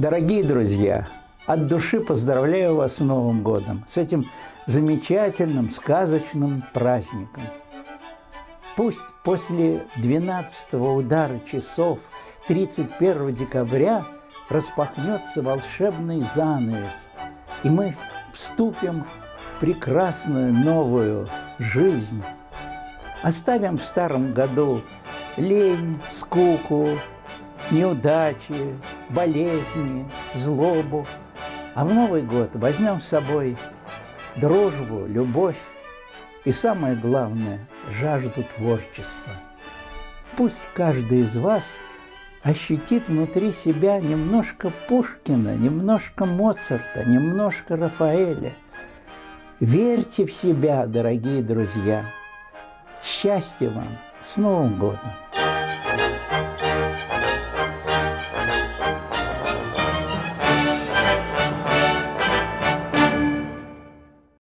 Дорогие друзья, от души поздравляю вас с Новым годом, с этим замечательным, сказочным праздником. Пусть после 12 удара часов 31 декабря распахнется волшебный занавес, и мы вступим в прекрасную новую жизнь. Оставим в старом году лень, скуку, неудачи, болезни, злобу. А в Новый год возьмем с собой дружбу, любовь и, самое главное, жажду творчества. Пусть каждый из вас ощутит внутри себя немножко Пушкина, немножко Моцарта, немножко Рафаэля. Верьте в себя, дорогие друзья. Счастья вам! С Новым годом!